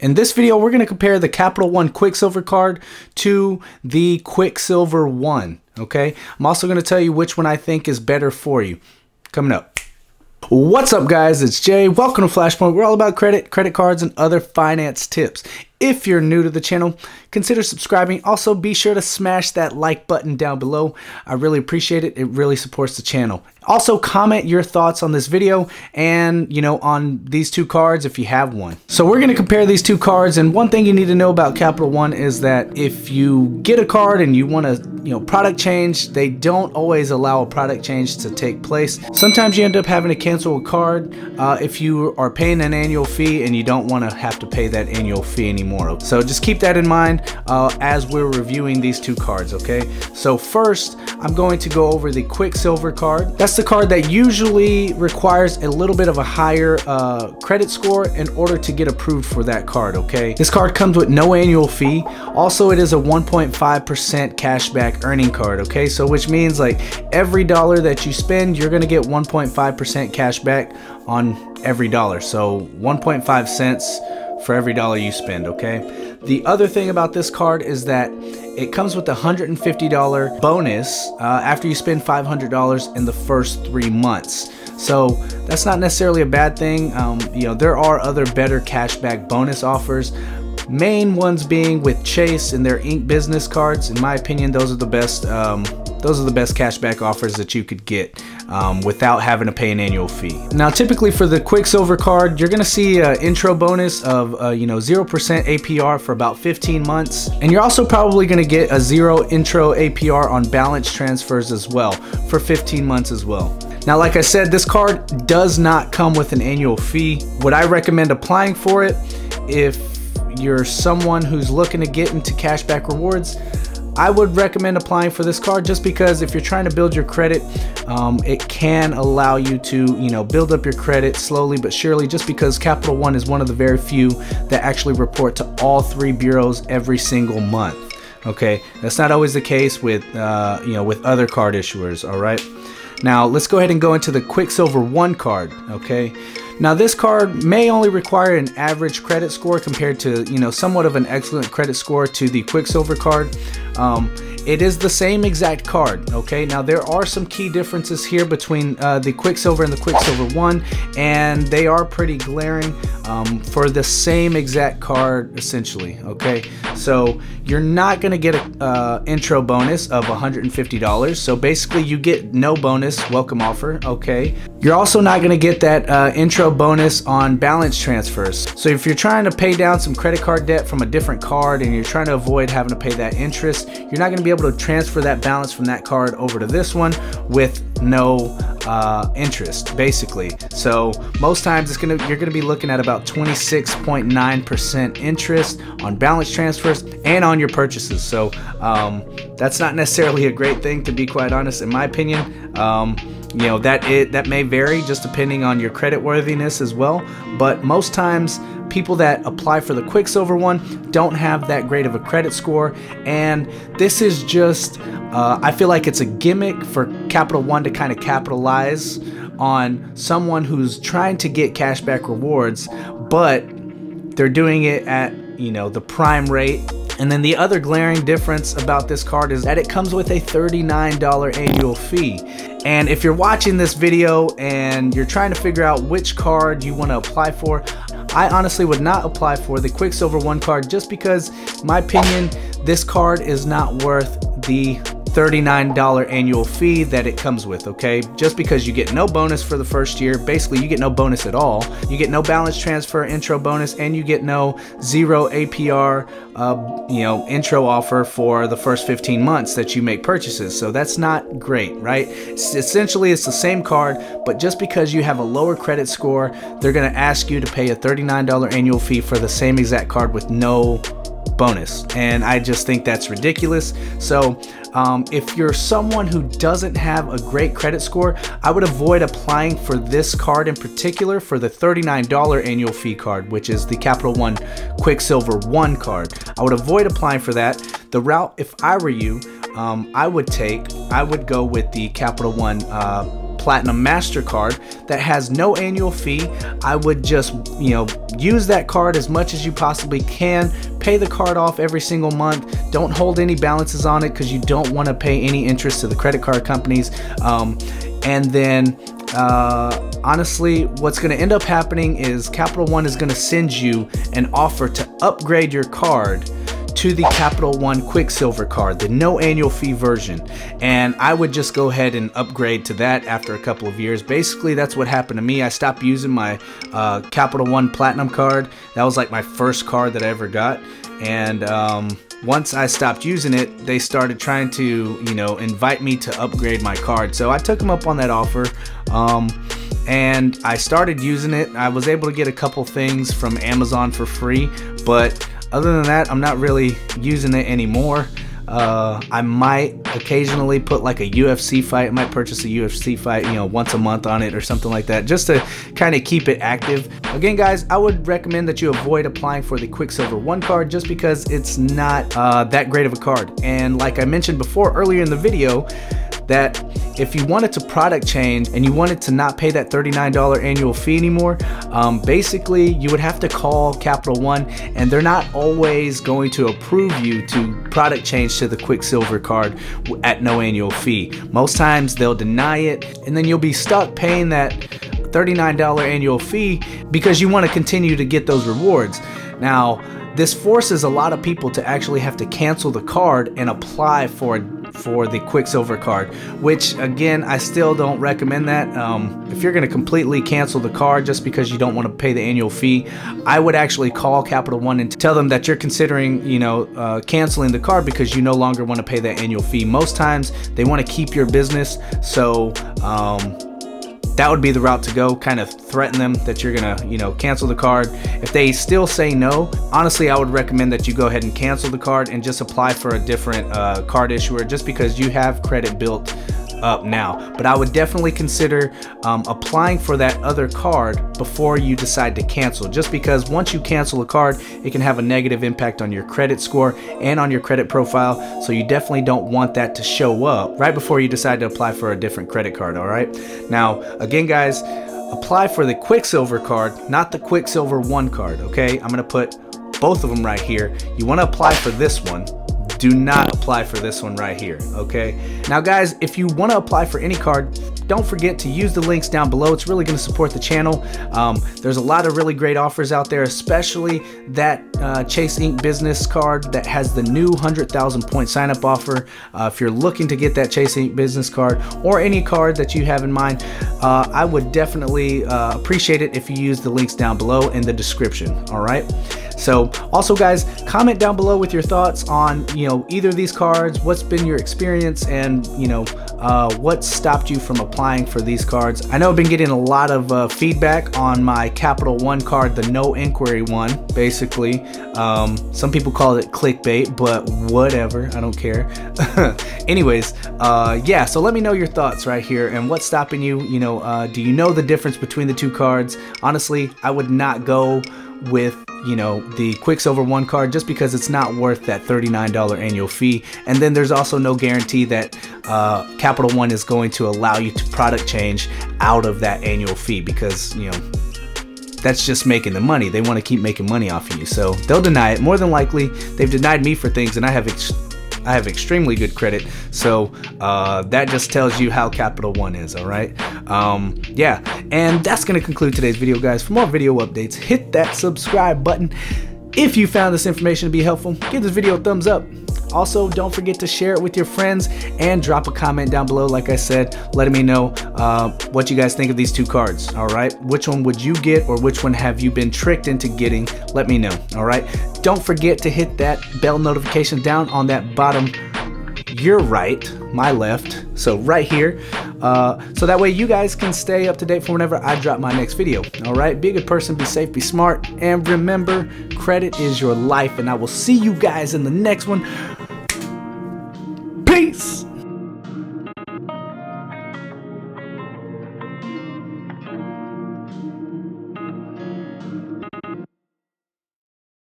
In this video, we're going to compare the Capital One Quicksilver card to the Quicksilver One, okay? I'm also going to tell you which one I think is better for you. Coming up. What's up guys, it's Jay. Welcome to Flashpoint. We're all about credit, credit cards, and other finance tips. If you're new to the channel, consider subscribing. Also, be sure to smash that like button down below. I really appreciate it. It really supports the channel. Also, comment your thoughts on this video and, you know, on these two cards if you have one. So we're going to compare these two cards, and one thing you need to know about Capital One is that if you get a card and you want to, you know, product change, they don't always allow a product change to take place. Sometimes you end up having to cancel a card uh, if you are paying an annual fee and you don't want to have to pay that annual fee anymore. So just keep that in mind uh, as we're reviewing these two cards, okay? So first, I'm going to go over the Quicksilver card. That's the card that usually requires a little bit of a higher uh, credit score in order to get approved for that card, okay? This card comes with no annual fee. Also, it is a 1.5% cashback earning card, okay? So which means like every dollar that you spend, you're gonna get 1.5% cashback on every dollar. So 1.5 cents for every dollar you spend, okay? The other thing about this card is that it comes with a $150 bonus uh, after you spend $500 in the first three months. So that's not necessarily a bad thing. Um, you know, there are other better cashback bonus offers. Main ones being with Chase and their Ink business cards. In my opinion, those are the best um, those are the best cashback offers that you could get um, without having to pay an annual fee. Now, typically for the Quicksilver card, you're gonna see an intro bonus of uh, you know 0% APR for about 15 months, and you're also probably gonna get a zero intro APR on balance transfers as well for 15 months as well. Now, like I said, this card does not come with an annual fee. Would I recommend applying for it if you're someone who's looking to get into cashback rewards? I would recommend applying for this card just because if you're trying to build your credit, um, it can allow you to, you know, build up your credit slowly but surely just because Capital One is one of the very few that actually report to all three bureaus every single month. Okay, that's not always the case with, uh, you know, with other card issuers, all right? Now, let's go ahead and go into the Quicksilver 1 card, okay? Now this card may only require an average credit score compared to, you know, somewhat of an excellent credit score to the Quicksilver card. Um, it is the same exact card, okay? Now there are some key differences here between uh, the Quicksilver and the Quicksilver 1, and they are pretty glaring um, for the same exact card, essentially, okay? So you're not gonna get an uh, intro bonus of $150, so basically you get no bonus welcome offer, okay? You're also not gonna get that uh, intro bonus on balance transfers. So if you're trying to pay down some credit card debt from a different card and you're trying to avoid having to pay that interest, you're not gonna be able to transfer that balance from that card over to this one with no uh, interest basically. So most times it's gonna you're gonna be looking at about 26.9% interest on balance transfers and on your purchases. So um, that's not necessarily a great thing to be quite honest in my opinion. Um, you know that it that may vary just depending on your credit worthiness as well. But most times people that apply for the Quicksilver one don't have that great of a credit score, and this is just, uh, I feel like it's a gimmick for Capital One to kind of capitalize on someone who's trying to get cashback rewards, but they're doing it at, you know, the prime rate and then the other glaring difference about this card is that it comes with a $39 annual fee. And if you're watching this video and you're trying to figure out which card you want to apply for, I honestly would not apply for the Quicksilver 1 card just because, my opinion, this card is not worth the $39 annual fee that it comes with, okay? Just because you get no bonus for the first year, basically you get no bonus at all. You get no balance transfer intro bonus and you get no zero APR, uh, you know, intro offer for the first 15 months that you make purchases. So that's not great, right? It's essentially, it's the same card, but just because you have a lower credit score, they're gonna ask you to pay a $39 annual fee for the same exact card with no bonus. And I just think that's ridiculous. So um, if you're someone who doesn't have a great credit score, I would avoid applying for this card in particular for the $39 annual fee card, which is the Capital One Quicksilver 1 card. I would avoid applying for that. The route, if I were you, um, I would take, I would go with the Capital One uh, Platinum MasterCard that has no annual fee. I would just, you know, use that card as much as you possibly can. Pay the card off every single month. Don't hold any balances on it because you don't want to pay any interest to the credit card companies. Um, and then uh, honestly, what's going to end up happening is Capital One is going to send you an offer to upgrade your card to the Capital One Quicksilver card, the no annual fee version. And I would just go ahead and upgrade to that after a couple of years. Basically, that's what happened to me. I stopped using my uh, Capital One Platinum card. That was like my first card that I ever got. And um, once I stopped using it, they started trying to, you know, invite me to upgrade my card. So I took them up on that offer. Um, and I started using it. I was able to get a couple things from Amazon for free, but other than that, I'm not really using it anymore. Uh, I might occasionally put like a UFC fight. I might purchase a UFC fight, you know, once a month on it or something like that, just to kind of keep it active. Again, guys, I would recommend that you avoid applying for the Quicksilver 1 card just because it's not uh, that great of a card. And like I mentioned before earlier in the video, that if you wanted to product change and you wanted to not pay that $39 annual fee anymore, um, basically you would have to call Capital One and they're not always going to approve you to product change to the Quicksilver card at no annual fee. Most times they'll deny it and then you'll be stuck paying that $39 annual fee because you want to continue to get those rewards. Now, this forces a lot of people to actually have to cancel the card and apply for for the Quicksilver card, which again, I still don't recommend that. Um, if you're going to completely cancel the card just because you don't want to pay the annual fee, I would actually call Capital One and tell them that you're considering, you know, uh, canceling the card because you no longer want to pay that annual fee. Most times they want to keep your business, so um, that would be the route to go kind of threaten them that you're gonna you know cancel the card. If they still say no honestly i would recommend that you go ahead and cancel the card and just apply for a different uh, card issuer just because you have credit built up now. But I would definitely consider um, applying for that other card before you decide to cancel, just because once you cancel a card, it can have a negative impact on your credit score and on your credit profile. So you definitely don't want that to show up right before you decide to apply for a different credit card, all right? Now, again, guys, apply for the Quicksilver card, not the Quicksilver 1 card, okay? I'm gonna put both of them right here. You wanna apply for this one, do not apply for this one right here, okay? Now guys, if you wanna apply for any card, don't forget to use the links down below. It's really gonna support the channel. Um, there's a lot of really great offers out there, especially that uh, Chase Ink business card that has the new 100,000 point sign up offer. Uh, if you're looking to get that Chase Ink business card or any card that you have in mind, uh, I would definitely uh, appreciate it if you use the links down below in the description, all right? So also guys, comment down below with your thoughts on, you know, either of these cards, what's been your experience and, you know, uh, what stopped you from applying for these cards. I know I've been getting a lot of uh, feedback on my Capital One card, the no inquiry one, basically. Um, some people call it clickbait, but whatever, I don't care. Anyways, uh, yeah, so let me know your thoughts right here and what's stopping you. You know, uh, do you know the difference between the two cards? Honestly, I would not go with you know the quicksilver one card just because it's not worth that $39 annual fee. And then there's also no guarantee that uh, capital one is going to allow you to product change out of that annual fee because you know that's just making the money. They want to keep making money off of you. So they'll deny it. More than likely they've denied me for things and i have I have extremely good credit. So uh, that just tells you how Capital One is, all right? Um, yeah, and that's to conclude today's video, guys. For more video updates, hit that subscribe button. If you found this information to be helpful, give this video a thumbs up. Also, don't forget to share it with your friends and drop a comment down below, like I said, letting me know uh, what you guys think of these two cards. All right, which one would you get, or which one have you been tricked into getting? Let me know. All right, don't forget to hit that bell notification down on that bottom your right, my left, so right here, uh, so that way you guys can stay up to date for whenever I drop my next video. All right, be a good person, be safe, be smart, and remember, credit is your life, and I will see you guys in the next one.